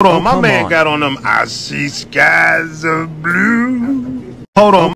Hold on, oh, my man got on them I see skies of blue.